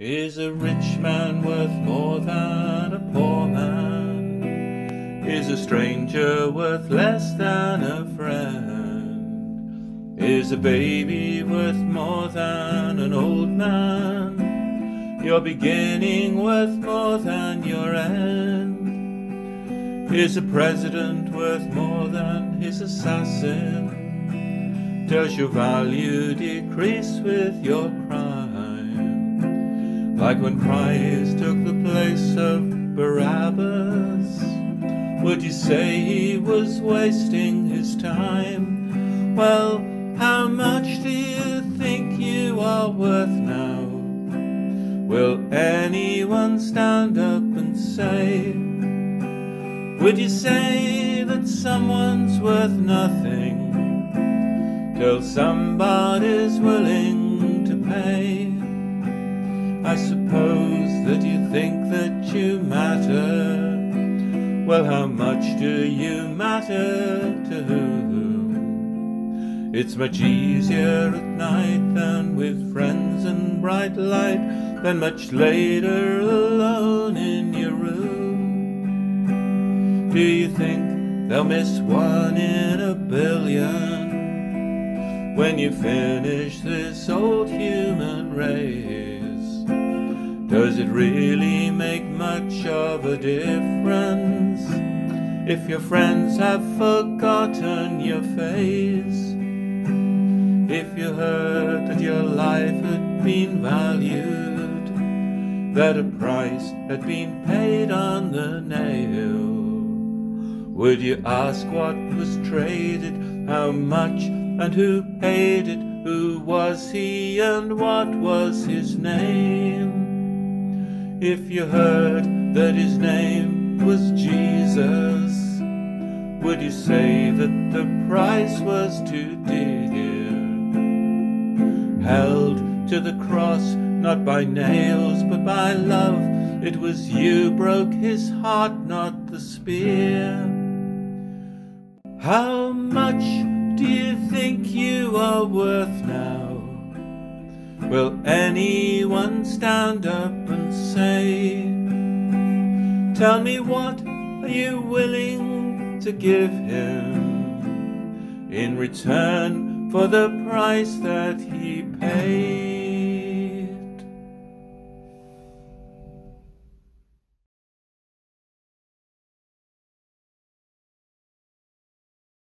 Is a rich man worth more than a poor man? Is a stranger worth less than a friend? Is a baby worth more than an old man? Your beginning worth more than your end? Is a president worth more than his assassin? Does your value decrease with your crime? Like when Christ took the place of Barabbas, would you say he was wasting his time? Well, how much do you think you are worth now? Will anyone stand up and say, Would you say that someone's worth nothing till somebody's willing to pay? Well, how much do you matter to whom? It's much easier at night than with friends and bright light, than much later alone in your room. Do you think they'll miss one in a billion when you finish this old human race? Does it really make much of a difference if your friends have forgotten your face? If you heard that your life had been valued, that a price had been paid on the nail, would you ask what was traded, how much, and who paid it? Who was he and what was his name? If you heard that his name was Jesus, you say that the price was too dear? Held to the cross, not by nails, but by love, it was you broke his heart, not the spear. How much do you think you are worth now? Will anyone stand up and say, Tell me what are you willing to give him in return for the price that he paid?